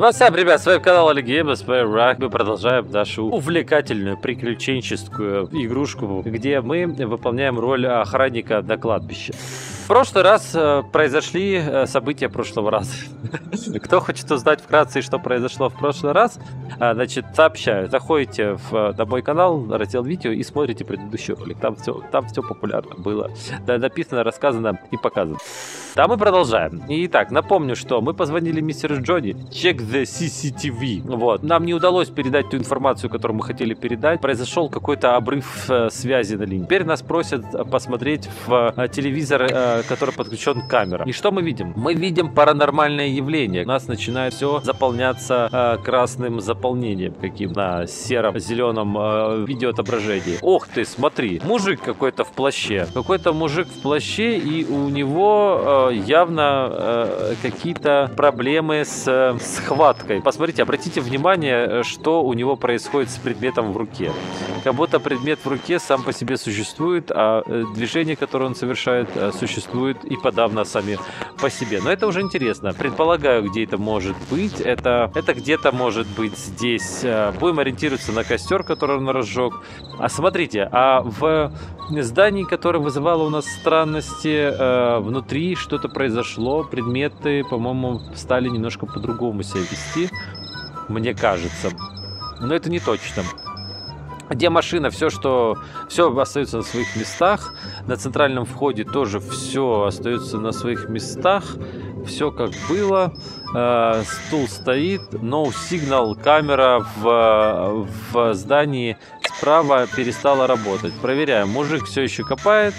Васап, ребят, с вами канал Олег Геймс, Мы продолжаем нашу увлекательную приключенческую игрушку, где мы выполняем роль охранника на кладбище. Прошлый раз э, произошли э, события прошлого раза. Кто хочет узнать вкратце, что произошло в прошлый раз, э, значит, сообщаю. Заходите в, на мой канал, раздел видео и смотрите предыдущий ролик. Там все, там все популярно было. Написано, рассказано и показано. Да, мы продолжаем. Итак, напомню, что мы позвонили мистеру Джонни. Check the CCTV. Вот. Нам не удалось передать ту информацию, которую мы хотели передать. Произошел какой-то обрыв э, связи на линии. Теперь нас просят посмотреть в э, телевизор, э, который подключен к камерам. И что мы видим? Мы видим паранормальное явление. У нас начинает все заполняться э, красным заполнением каким на сером-зеленом э, видеоотображении. Ох ты, смотри. Мужик какой-то в плаще. Какой-то мужик в плаще, и у него э, явно э, какие-то проблемы с э, схваткой. Посмотрите, обратите внимание, что у него происходит с предметом в руке. Как будто предмет в руке сам по себе существует, а э, движения, которые он совершает, э, существуют и подавно сами по себе. Но это уже интересно. Предполагаю, где это может быть. Это, это где-то может быть здесь. Э, будем ориентироваться на костер, который он разжег. А смотрите, а в здании, которое вызывало у нас странности, э, внутри что-то произошло, предметы, по-моему, стали немножко по-другому себя вести, мне кажется. Но это не точно. Где машина, все, что все остается на своих местах. На центральном входе тоже все остается на своих местах. Все как было. Э, стул стоит. No signal. Камера в, в здании справа перестала работать. Проверяем. Мужик все еще копает.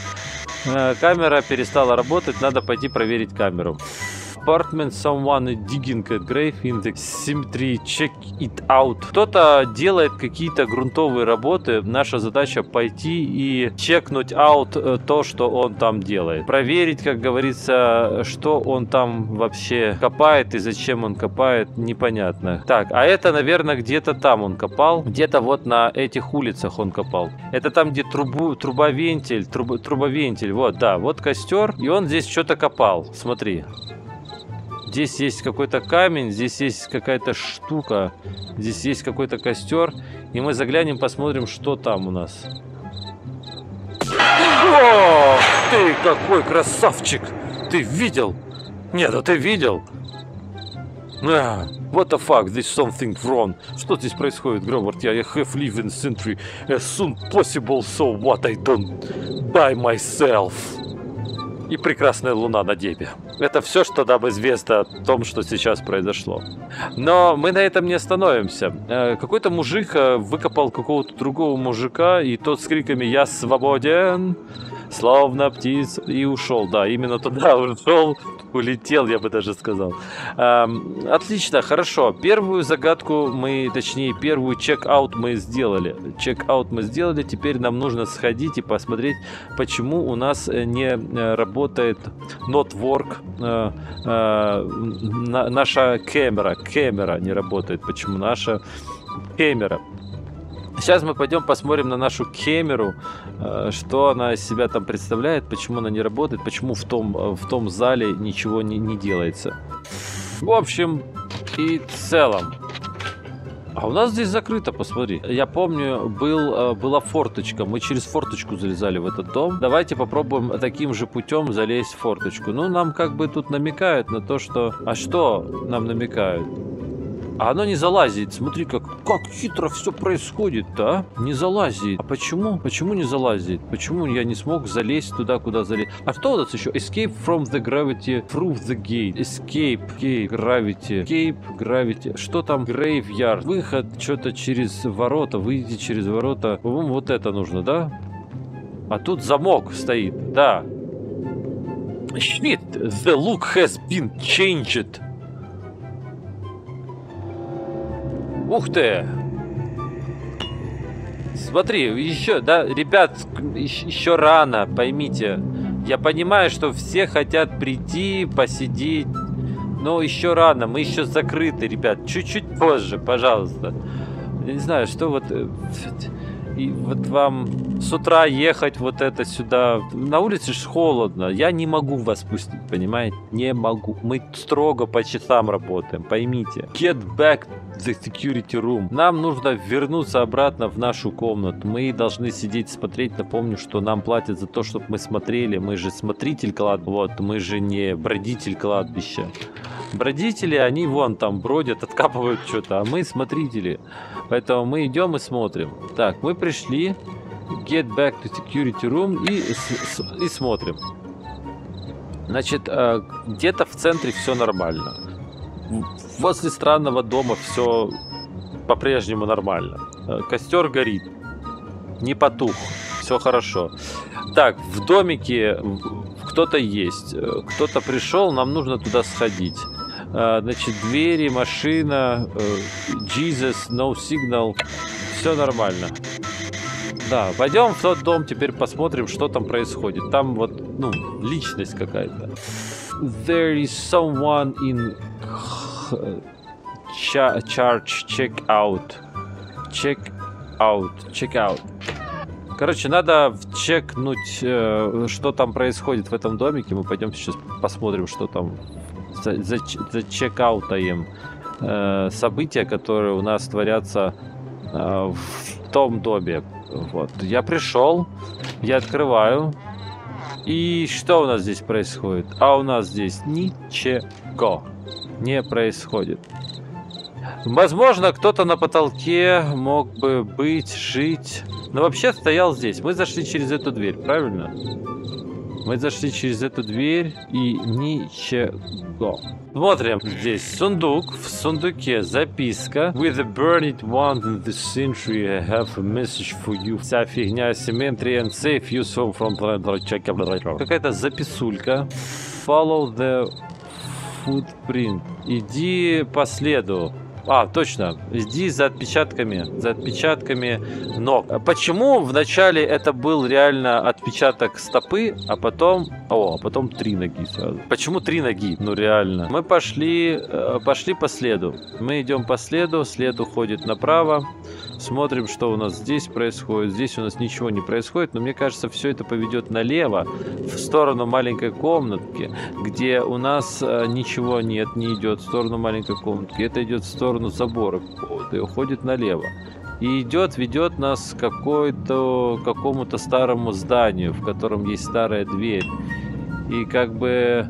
Э, камера перестала работать. Надо пойти проверить камеру apartment, someone digging a grave in the cemetery, check it out. Кто-то делает какие-то грунтовые работы. Наша задача пойти и чекнуть out э, то, что он там делает. Проверить, как говорится, что он там вообще копает и зачем он копает, непонятно. Так, а это, наверное, где-то там он копал. Где-то вот на этих улицах он копал. Это там, где трубу, трубовентиль, труб, трубовентиль. Вот, да, вот костер. И он здесь что-то копал. Смотри. Здесь есть какой-то камень, здесь есть какая-то штука, здесь есть какой-то костер. И мы заглянем, посмотрим, что там у нас. О, ты какой красавчик! Ты видел? Нет, а ты видел? Ah, what the fuck, there's something wrong. Что здесь происходит, Гроберт? Я have lived in century as soon possible, so what I don't by myself и прекрасная луна на небе. Это все, что нам известно о том, что сейчас произошло. Но мы на этом не остановимся. Э, какой-то мужик э, выкопал какого-то другого мужика, и тот с криками «Я свободен!» словно птиц, и ушел. Да, именно туда ушел, улетел, я бы даже сказал. Отлично, хорошо. Первую загадку мы, точнее, первую чек-аут мы сделали. Чек-аут мы сделали, теперь нам нужно сходить и посмотреть, почему у нас не э, работает not work, э, э, наша камера, камера не работает, почему наша камера. Сейчас мы пойдем посмотрим на нашу камеру, э, что она из себя там представляет, почему она не работает, почему в том, э, в том зале ничего не, не делается. В общем и целом. А у нас здесь закрыто, посмотри. Я помню, был, э, была форточка. Мы через форточку залезали в этот дом. Давайте попробуем таким же путем залезть в форточку. Ну, нам как бы тут намекают на то, что... А что нам намекают? А оно не залазит. Смотри, как, как хитро все происходит-то, а? Не залазит. А почему? Почему не залазит? Почему я не смог залезть туда, куда залезть? А что у нас еще? Escape from the gravity through the gate. Escape, gate, gravity. Escape, gravity. Что там? Graveyard. Выход что-то через ворота. Выйти через ворота. По-моему, вот это нужно, да? А тут замок стоит. Да. Shit, the look has been changed. Ух ты! Смотри, еще, да, ребят, еще рано, поймите. Я понимаю, что все хотят прийти, посидеть. Но еще рано, мы еще закрыты, ребят. Чуть-чуть позже, пожалуйста. Я не знаю, что вот... И вот вам с утра ехать вот это сюда. На улице ж холодно. Я не могу вас пустить, понимаете? Не могу. Мы строго по часам работаем, поймите. Get back the security room. Нам нужно вернуться обратно в нашу комнату. Мы должны сидеть смотреть. Напомню, что нам платят за то, чтобы мы смотрели. Мы же смотритель кладбища. Вот, мы же не бродитель кладбища. Бродители, они вон там бродят, откапывают что-то, а мы смотрители. Поэтому мы идем и смотрим. Так, мы пришли. Get back to security room и, и смотрим. Значит, э, где-то в центре все нормально. Возле странного дома все по-прежнему нормально. Э, костер горит. Не потух. Все хорошо. Так, в домике кто-то есть. Э, кто-то пришел, нам нужно туда сходить. Значит, двери, машина, Jesus, no signal, все нормально. Да, пойдем в тот дом, теперь посмотрим, что там происходит. Там вот, ну, личность какая-то. There is someone in charge, check out. Check out, check out. Короче, надо чекнуть, э, что там происходит в этом домике. Мы пойдем сейчас посмотрим, что там зачекаутаем э, события, которые у нас творятся э, в том доме. Вот. Я пришел, я открываю. И что у нас здесь происходит? А у нас здесь ничего не происходит. Возможно, кто-то на потолке мог бы быть, жить. Но вообще стоял здесь. Мы зашли через эту дверь, правильно? Мы зашли через эту дверь и ничего. Смотрим, здесь сундук. В сундуке записка. With a burned one in the century, I have a message for you. Вся фигня cemetery and save you so from Какая-то записулька. Follow the footprint. Иди по следу. А, точно. Иди за отпечатками. За отпечатками ног. Почему вначале это был реально отпечаток стопы, а потом... О, а потом три ноги сразу. Почему три ноги? Ну, реально. Мы пошли, э, пошли по следу. Мы идем по следу, след уходит направо. Смотрим, что у нас здесь происходит. Здесь у нас ничего не происходит, но мне кажется, все это поведет налево, в сторону маленькой комнатки, где у нас э, ничего нет, не идет в сторону маленькой комнатки. Это идет в сторону забора и уходит налево. И идет, ведет нас к какой-то, какому-то старому зданию, в котором есть старая дверь. И как бы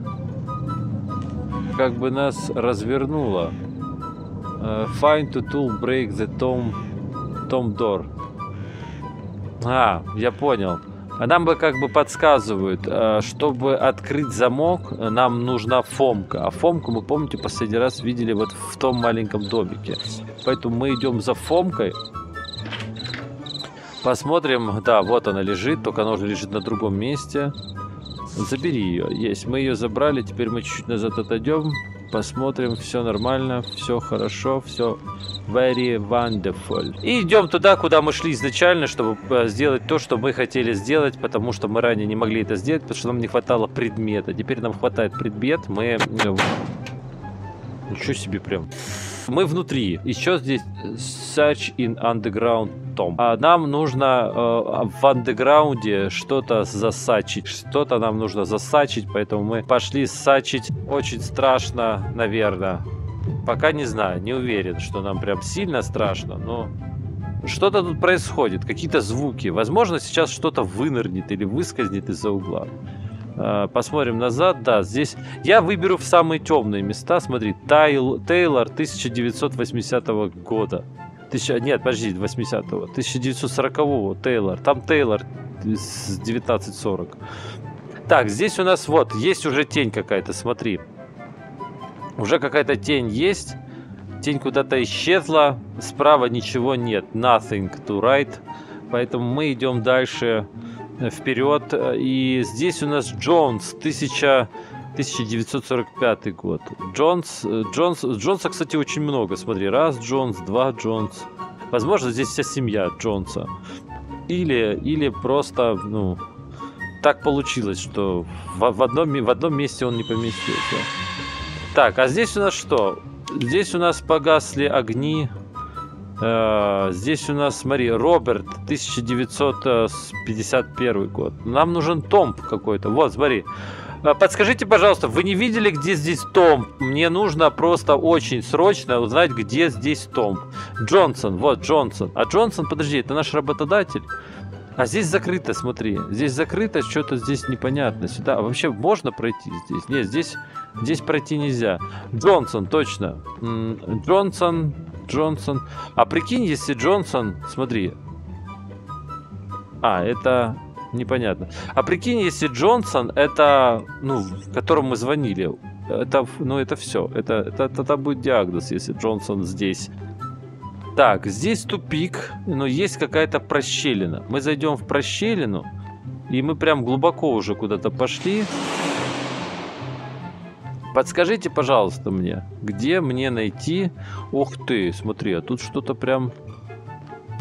как бы нас развернуло. Uh, find the tool, break the tomb том Дор. А, я понял. А нам бы как бы подсказывают, э, чтобы открыть замок, нам нужна фомка. А фомку мы, помните, последний раз видели вот в том маленьком домике. Поэтому мы идем за фомкой. Посмотрим. Да, вот она лежит, только она уже лежит на другом месте. Забери ее. Есть. Мы ее забрали. Теперь мы чуть-чуть назад отойдем. Посмотрим. Все нормально. Все хорошо. Все very wonderful. И идем туда, куда мы шли изначально, чтобы э, сделать то, что мы хотели сделать, потому что мы ранее не могли это сделать, потому что нам не хватало предмета. Теперь нам хватает предмет. Мы... Ничего себе прям. Мы внутри. Еще здесь Search in Underground Tom. А нам нужно э, в андеграунде что-то засачить. Что-то нам нужно засачить, поэтому мы пошли сачить. Очень страшно, наверное. Пока не знаю, не уверен, что нам прям сильно страшно, но что-то тут происходит, какие-то звуки. Возможно, сейчас что-то вынырнет или выскользнет из-за угла. А, посмотрим назад. Да, здесь я выберу в самые темные места. Смотри, Тайл, Тейлор 1980 года. Тысяча, нет, подожди, 80-го. 1940-го Тейлор. Там Тейлор с 1940. Так, здесь у нас вот, есть уже тень какая-то, смотри. Уже какая-то тень есть. Тень куда-то исчезла. Справа ничего нет. Nothing to right. Поэтому мы идем дальше э, вперед. И здесь у нас Джонс. 1000... 1945 год. Джонс, э, Джонс, Джонса, кстати, очень много. Смотри, раз Джонс, два Джонс. Возможно, здесь вся семья Джонса. Или, или просто, ну, так получилось, что в, в, одном, в одном месте он не поместился. Так, а здесь у нас что? Здесь у нас погасли огни. Э, здесь у нас, смотри, Роберт, 1951 год. Нам нужен Том какой-то. Вот, смотри. Э, подскажите, пожалуйста, вы не видели, где здесь Том? Мне нужно просто очень срочно узнать, где здесь Том. Джонсон, вот Джонсон. А Джонсон, подожди, это наш работодатель. А здесь закрыто, смотри. Здесь закрыто, что-то здесь непонятно. Сюда вообще можно пройти здесь? Нет, здесь, здесь пройти нельзя. Джонсон, точно. Джонсон, Джонсон. А прикинь, если Джонсон, смотри. А, это непонятно. А прикинь, если Джонсон, это, ну, которому мы звонили, это, ну, это все. Это, это, это будет диагноз, если Джонсон здесь. Так, здесь тупик, но есть какая-то прощелина. Мы зайдем в прощелину, и мы прям глубоко уже куда-то пошли. Подскажите, пожалуйста, мне, где мне найти... Ух ты, смотри, а тут что-то прям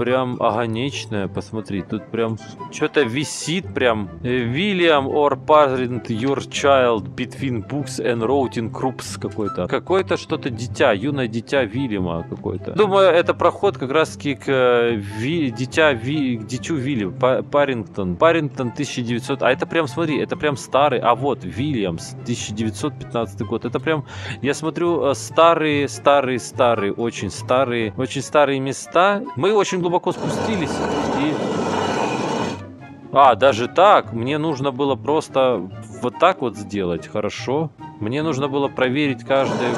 прям огонечная, посмотри, тут прям что-то висит прям. William or parent your child between books and routing groups какой-то. Какое-то что-то дитя, юное дитя Вильяма какой-то. Думаю, это проход как раз таки к э, ви, дитя ви, к дитю Вильям, Парингтон. Парингтон 1900, а это прям, смотри, это прям старый, а вот Вильямс 1915 год. Это прям, я смотрю, э, старые, старые, старые, очень старые, очень старые места. Мы очень спустились и... А, даже так? Мне нужно было просто вот так вот сделать, хорошо? Мне нужно было проверить каждый...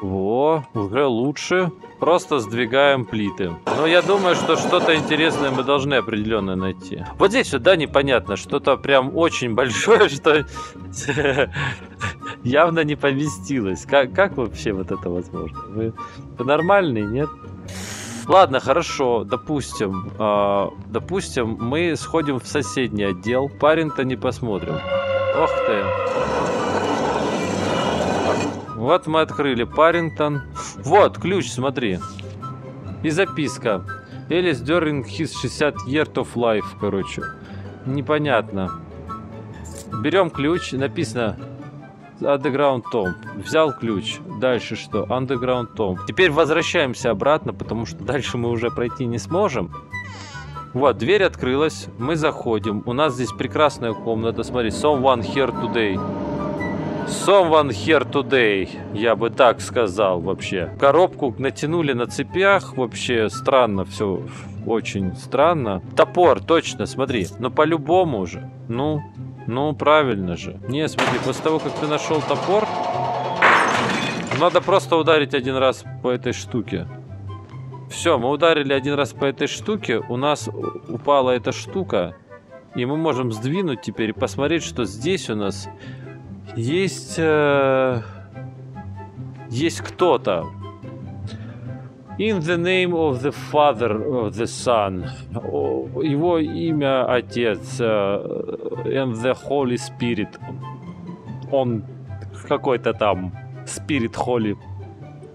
Во, уже лучше. Просто сдвигаем плиты. Но я думаю, что что-то интересное мы должны определенно найти. Вот здесь вот, да, непонятно. Что-то прям очень большое, что явно не поместилось. Как, как вообще вот это возможно? Вы, вы нормальный, нет? Ладно, хорошо, допустим, э, допустим, мы сходим в соседний отдел, парень-то не посмотрим. Ох ты. Вот мы открыли Парингтон. Вот, ключ, смотри. И записка. Элис during his 60 years of life, короче. Непонятно. Берем ключ, написано Underground Tom. Взял ключ. Дальше что? Underground Tom. Теперь возвращаемся обратно, потому что дальше мы уже пройти не сможем. Вот, дверь открылась. Мы заходим. У нас здесь прекрасная комната. Смотри, someone here today. Someone here today, я бы так сказал вообще. Коробку натянули на цепях, вообще странно все, очень странно. Топор, точно, смотри, но по-любому уже. Ну, ну, правильно же. Не, смотри, после того, как ты нашел топор, надо просто ударить один раз по этой штуке. Все, мы ударили один раз по этой штуке, у нас упала эта штука, и мы можем сдвинуть теперь и посмотреть, что здесь у нас есть... Э, есть кто-то. In the name of the Father of the Son. Его имя Отец. Uh, and the Holy Spirit. Он какой-то там Spirit Holy.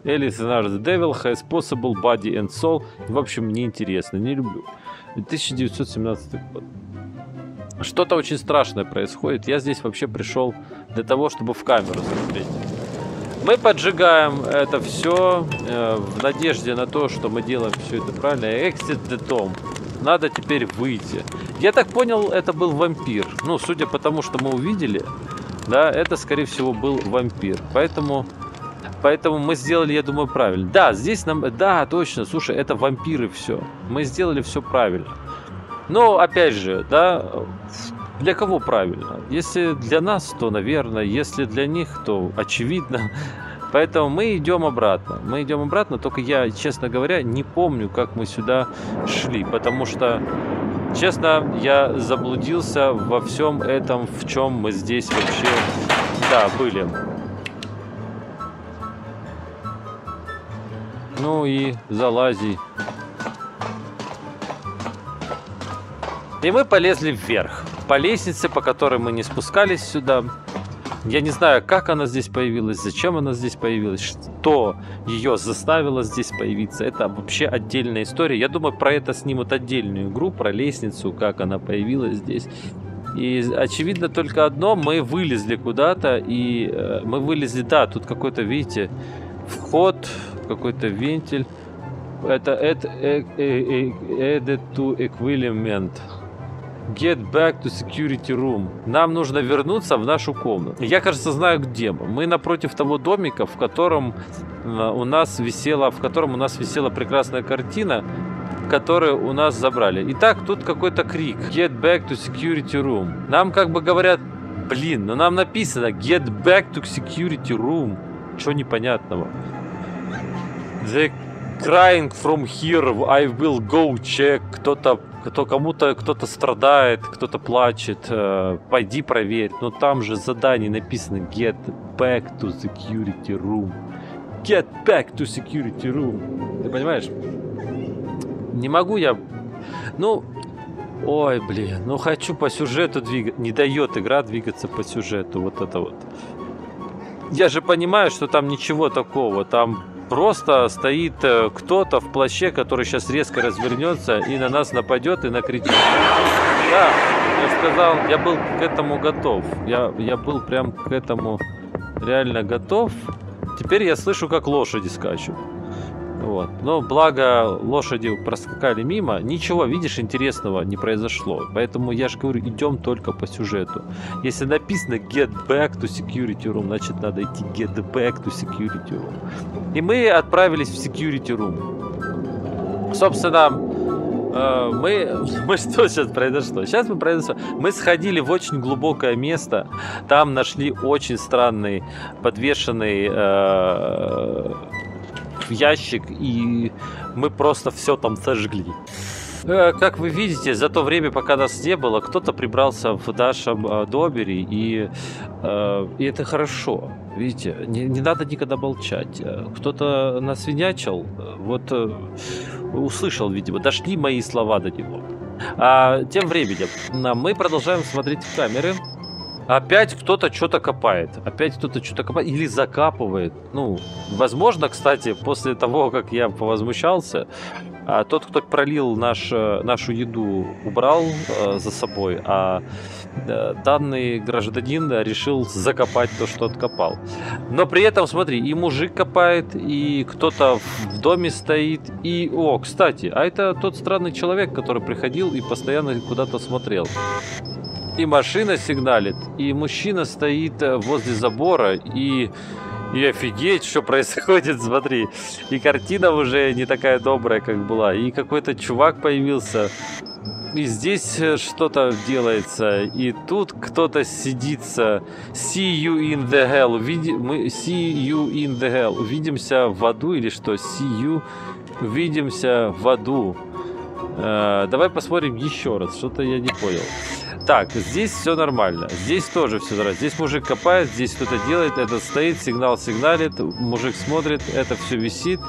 Alice the Devil has possible body and soul. В общем, неинтересно, не люблю. 1917 год. Что-то очень страшное происходит. Я здесь вообще пришел для того, чтобы в камеру смотреть. Мы поджигаем это все э, в надежде на то, что мы делаем все это правильно. Exit the Tom. Надо теперь выйти. Я так понял, это был вампир. Ну, судя по тому, что мы увидели, да, это, скорее всего, был вампир. Поэтому, поэтому мы сделали, я думаю, правильно. Да, здесь нам... Да, точно, слушай, это вампиры все. Мы сделали все правильно. Но, опять же, да, для кого правильно? Если для нас, то, наверное, если для них, то очевидно. Поэтому мы идем обратно. Мы идем обратно, только я, честно говоря, не помню, как мы сюда шли, потому что, честно, я заблудился во всем этом, в чем мы здесь вообще, да, были. Ну и залази. И мы полезли вверх. По лестнице, по которой мы не спускались сюда. Я не знаю, как она здесь появилась, зачем она здесь появилась, что ее заставило здесь появиться. Это вообще отдельная история. Я думаю, про это снимут отдельную игру, про лестницу, как она появилась здесь. И очевидно только одно, мы вылезли куда-то, и э, мы вылезли, да, тут какой-то, видите, вход, какой-то вентиль. Это э, э, added to equipment. Get back to security room. Нам нужно вернуться в нашу комнату. Я, кажется, знаю, где мы. Мы напротив того домика, в котором у нас висела, в котором у нас висела прекрасная картина, которую у нас забрали. Итак, тут какой-то крик. Get back to security room. Нам как бы говорят, блин, но нам написано get back to security room. Чего непонятного? The crying from here, I will go check. Кто-то кто кому-то кто-то страдает, кто-то плачет, э, пойди проверь. Но там же задание написано get back to security room. Get back to security room. Ты понимаешь? Не могу я... Ну, ой, блин, ну хочу по сюжету двигаться. Не дает игра двигаться по сюжету. Вот это вот. Я же понимаю, что там ничего такого. Там просто стоит э, кто-то в плаще, который сейчас резко развернется и на нас нападет и накричит. Да, я сказал, я был к этому готов. Я, я был прям к этому реально готов. Теперь я слышу, как лошади скачут. Вот. Но благо лошади проскакали мимо, ничего, видишь, интересного не произошло. Поэтому я же говорю, идем только по сюжету. Если написано get back to security room, значит надо идти get back to security room. И мы отправились в security room. Собственно, э, мы, мы что сейчас произошло? Сейчас мы произошло. Мы сходили в очень глубокое место. Там нашли очень странный подвешенный э, ящик, и мы просто все там сожгли. Э, как вы видите, за то время, пока нас не было, кто-то прибрался в нашем э, добере, и, э, и это хорошо. Видите, не, не надо никогда молчать. Кто-то насвинячил, вот услышал, видимо, дошли мои слова до него. А тем временем мы продолжаем смотреть в камеры. Опять кто-то что-то копает. Опять кто-то что-то копает. Или закапывает. Ну, возможно, кстати, после того, как я повозмущался, а тот, кто пролил наш, э, нашу еду, убрал э, за собой, а э, данный гражданин решил закопать то, что откопал. Но при этом, смотри, и мужик копает, и кто-то в доме стоит, и... О, кстати, а это тот странный человек, который приходил и постоянно куда-то смотрел и машина сигналит, и мужчина стоит э, возле забора, и... И офигеть, что происходит, смотри. И картина уже не такая добрая, как была. И какой-то чувак появился. И здесь э, что-то делается. И тут кто-то сидится. See you in the hell. Увиди... Мы... See you in the hell. Увидимся в аду или что? See you. Увидимся в аду. Э, давай посмотрим еще раз. Что-то я не понял. Так, здесь все нормально. Здесь тоже все нормально. Здесь мужик копает, здесь кто-то делает, этот стоит, сигнал сигналит, мужик смотрит, это все висит.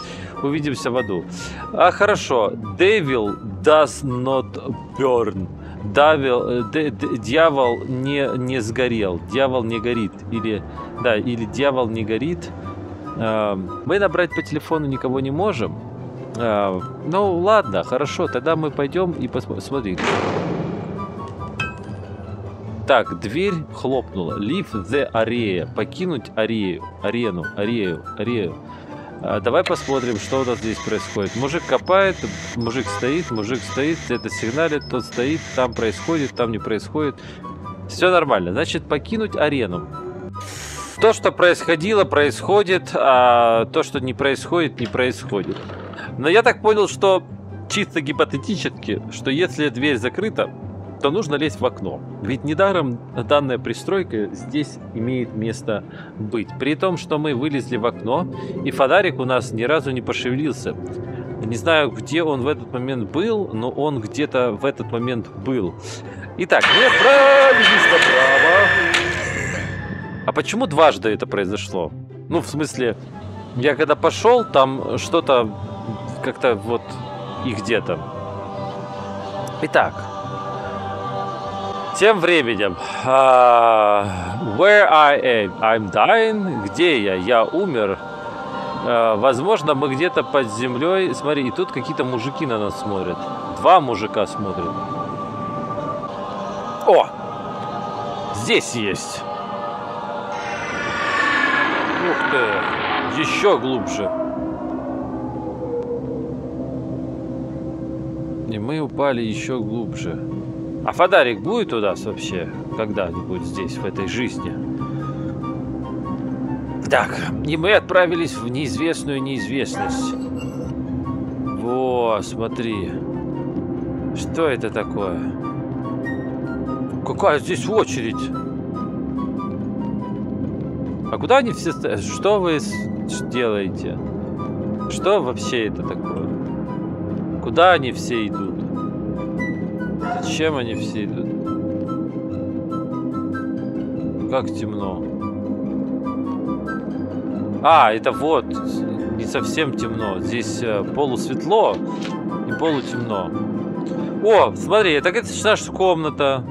Увидимся в аду. А хорошо. Devil does not burn. Давил, э, д, д, дьявол не, не сгорел, дьявол не горит. Или, да, или дьявол не горит. Э, мы набрать по телефону никого не можем. Э, ну ладно, хорошо, тогда мы пойдем и посмотрим. Так, дверь хлопнула. Leave the area. Покинуть арею. Арену. Арею. Арею. А, давай посмотрим, что у нас здесь происходит. Мужик копает, мужик стоит, мужик стоит, это сигналит, тот стоит, там происходит, там не происходит. Все нормально. Значит, покинуть арену. То, что происходило, происходит, а то, что не происходит, не происходит. Но я так понял, что чисто гипотетически, что если дверь закрыта, то нужно лезть в окно. Ведь недаром данная пристройка здесь имеет место быть. При том, что мы вылезли в окно, и фонарик у нас ни разу не пошевелился. Не знаю, где он в этот момент был, но он где-то в этот момент был. Итак, мы отправились направо. А почему дважды это произошло? Ну, в смысле, я когда пошел, там что-то как-то вот и где-то. Итак, тем временем, uh, where I am, I'm dying, где я, я умер. Uh, возможно, мы где-то под землей. Смотри, и тут какие-то мужики на нас смотрят. Два мужика смотрят. О, здесь есть. Ух ты, еще глубже. И мы упали еще глубже. А фонарик будет у нас вообще когда-нибудь здесь, в этой жизни? Так, и мы отправились в неизвестную неизвестность. Во, смотри. Что это такое? Какая здесь очередь? А куда они все? Что вы делаете? Что вообще это такое? Куда они все идут? Зачем они все идут? Как темно. А, это вот, не совсем темно. Здесь э, полусветло и полутемно. О, смотри, это, это наша комната.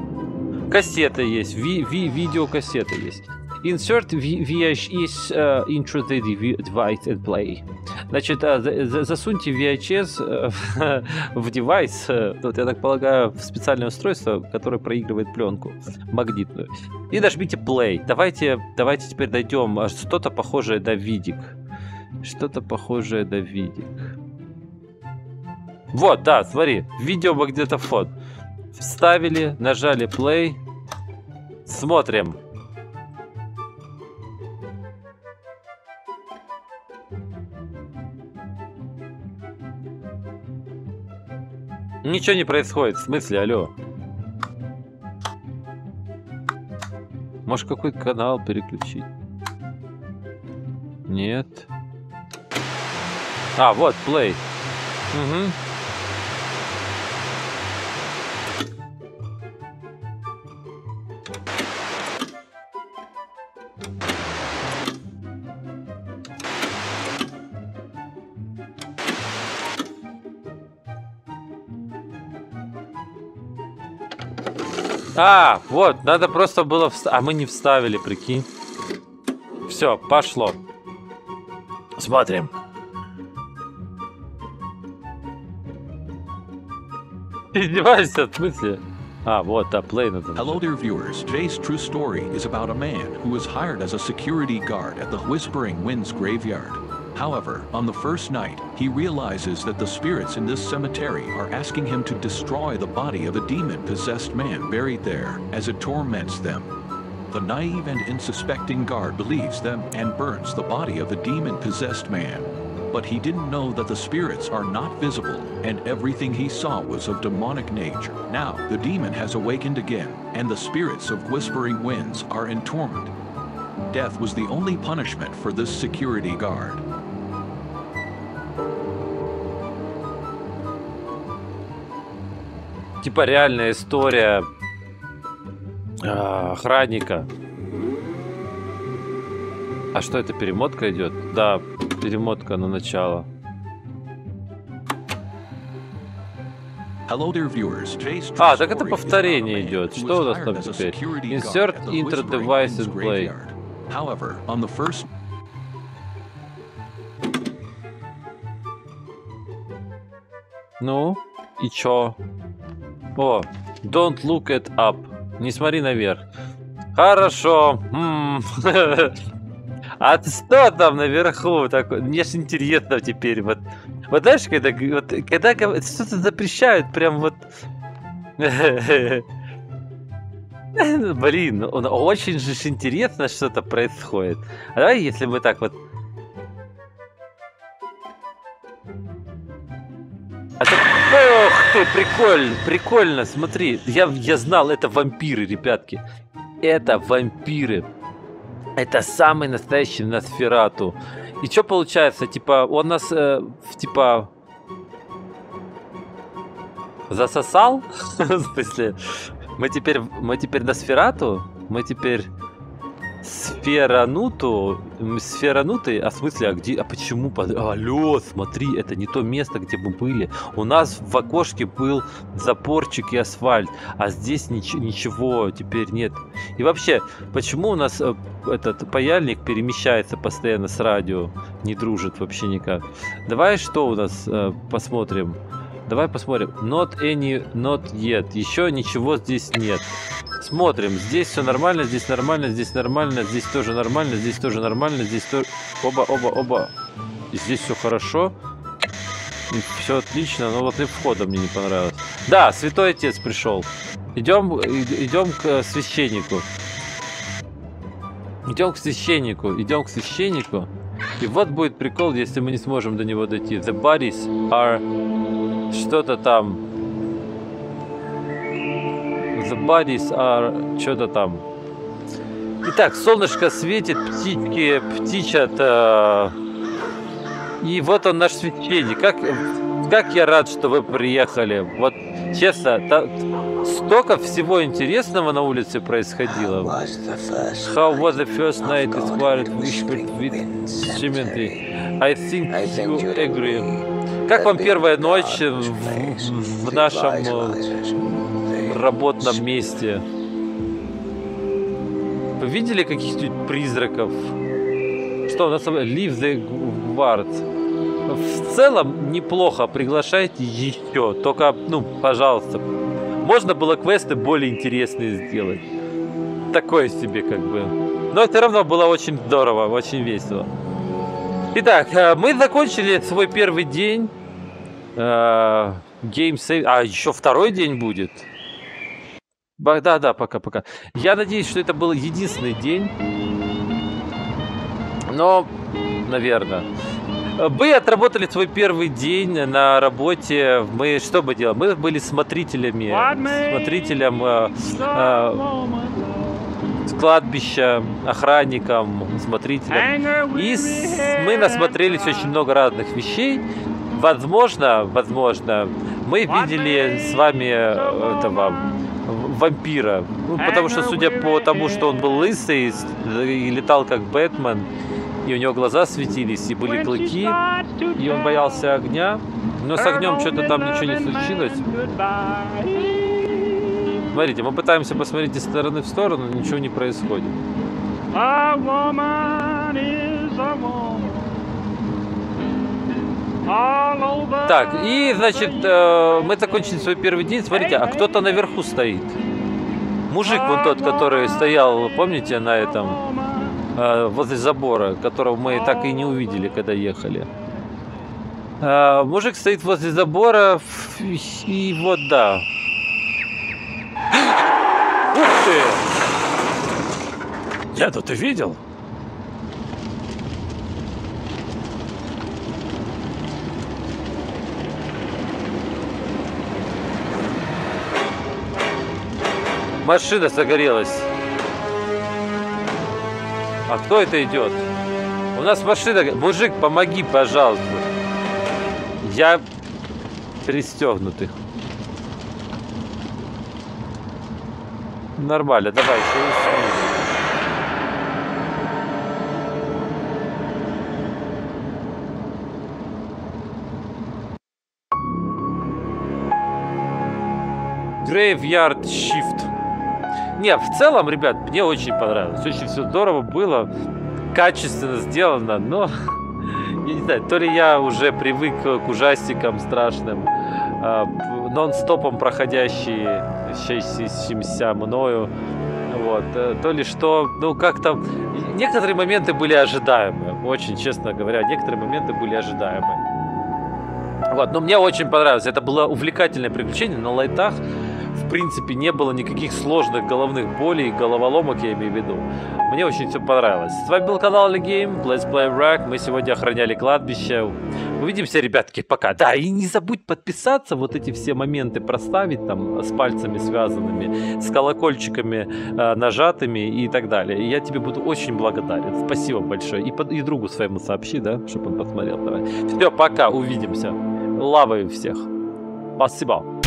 Кассета есть, ви ви видеокассета есть. Insert VHS uh, into the device and play. Значит, uh, засуньте VHS uh, в девайс, uh, вот, я так полагаю, в специальное устройство, которое проигрывает пленку магнитную. И нажмите play. Давайте, давайте теперь дойдем что-то похожее на видик. Что-то похожее на видик. Вот, да, смотри, видеомагнитофон. Вставили, нажали play. Смотрим. Ничего не происходит. В смысле, алло? Может, какой канал переключить? Нет. А, вот, play. Угу. А, вот, надо просто было... Вст... А мы не вставили, прикинь. Все, пошло. Смотрим. Издеваешься, в смысле? А, вот, да, play надо. Hello there, viewers. Today's true story is about a man who was hired as a security guard at the Whispering Winds graveyard. However, on the first night, he realizes that the spirits in this cemetery are asking him to destroy the body of a demon-possessed man buried there, as it torments them. The naive and unsuspecting guard believes them and burns the body of the demon-possessed man. But he didn't know that the spirits are not visible, and everything he saw was of demonic nature. Now, the demon has awakened again, and the spirits of whispering winds are in torment. Death was the only punishment for this security guard. Типа реальная история а, охранника. А что это, перемотка идет? Да, перемотка на начало. Hello there, viewers. А, так это повторение идет. Что у нас там теперь? Insert Inter Device and Play. However, on the first Ну, и чё? О, don't look it up. Не смотри наверх. Хорошо. А что там наверху? Так, мне же интересно теперь. Вот, вот знаешь, когда, вот, когда что-то запрещают, прям вот... Блин, он очень же интересно что-то происходит. А давай, если мы так вот прикольно, прикольно, смотри. Я, я знал, это вампиры, ребятки. Это вампиры. Это самый настоящий Носферату. И что получается, типа, он нас, э, типа, засосал? В смысле, мы теперь, мы теперь Носферату? Мы теперь Сферануту, сферанутый, а в смысле, а где, а почему, алло, смотри, это не то место, где мы были. У нас в окошке был запорчик и асфальт, а здесь нич ничего теперь нет. И вообще, почему у нас э, этот паяльник перемещается постоянно с радио, не дружит вообще никак? Давай что у нас э, посмотрим. Давай посмотрим. Not any, not yet. Еще ничего здесь нет. Смотрим. Здесь все нормально, здесь нормально, здесь нормально, здесь тоже нормально, здесь тоже нормально, здесь тоже... Оба, оба, оба. Здесь все хорошо. Все отлично, но вот и входа мне не понравилось. Да, святой отец пришел. Идем, идем к священнику. Идем к священнику, идем к священнику. И вот будет прикол, если мы не сможем до него дойти. The bodies are... Что-то там. The bodies are... Что-то там. Итак, солнышко светит, птички птичат. Э... И вот он наш священник. Как, как я рад, что вы приехали. Вот честно, та, столько всего интересного на улице происходило. How was the first night is quiet whispered with Chimney. I think you agree. Как вам первая ночь в, в нашем работном месте? Вы видели каких-нибудь призраков? Что у нас Leave the guard. В целом неплохо, приглашайте еще. Только, ну, пожалуйста, можно было квесты более интересные сделать. Такое себе как бы. Но все равно было очень здорово, очень весело. Итак, э, мы закончили свой первый день. Game э, Save. А, еще второй день будет. Да, да, пока-пока. Я надеюсь, что это был единственный день. Но, наверное. Мы отработали свой первый день на работе. Мы что бы делали? Мы были смотрителями. Смотрителем э, э, кладбища, охранником, смотрителем. И с, мы насмотрелись очень много разных вещей. Возможно, возможно, мы видели с вами э, этого вампира. Ну, потому что, судя по тому, что он был лысый и летал как Бэтмен, и у него глаза светились, и были клыки, и он боялся огня. Но с огнем что-то там ничего не случилось. Смотрите, мы пытаемся посмотреть из стороны в сторону, ничего не происходит. Так, и, значит, э, мы закончили свой первый день. Смотрите, а кто-то наверху стоит. Мужик вон тот, который стоял, помните, на этом Э, возле забора, которого мы так и не увидели, когда ехали. Э, мужик стоит возле забора, и вот да. Ух ты! Деда, ты видел? Машина загорелась. А кто это идет? У нас машина... Мужик, помоги, пожалуйста. Я пристегнутый. Нормально, давай, еще Shift. Не, в целом, ребят, мне очень понравилось. Очень все здорово было, качественно сделано, но я не знаю, то ли я уже привык к ужастикам страшным, э, нон-стопом проходящимся мною, вот, э, то ли что, ну как-то некоторые моменты были ожидаемые, очень честно говоря, некоторые моменты были ожидаемые. Вот, но мне очень понравилось, это было увлекательное приключение на лайтах, принципе, не было никаких сложных головных болей, головоломок, я имею в виду. Мне очень все понравилось. С вами был канал Legame, Let's Play Wreck. Мы сегодня охраняли кладбище. Увидимся, ребятки, пока. Да, и не забудь подписаться, вот эти все моменты проставить там с пальцами связанными, с колокольчиками э, нажатыми и так далее. И я тебе буду очень благодарен. Спасибо большое. И, под, и другу своему сообщи, да, чтобы он посмотрел. Давай. Все, пока, увидимся. Лаваю всех. Спасибо.